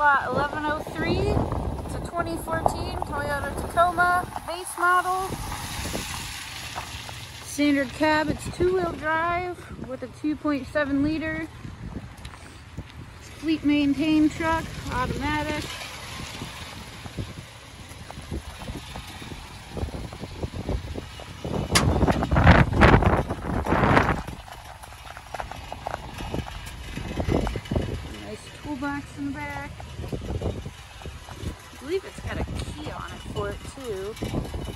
lot 1103. It's a 2014 Toyota Tacoma base model. Standard cab, it's two-wheel drive with a 2.7 liter. Fleet maintained truck, automatic. Nice toolbox in the back. I believe it's got a key on it for it too.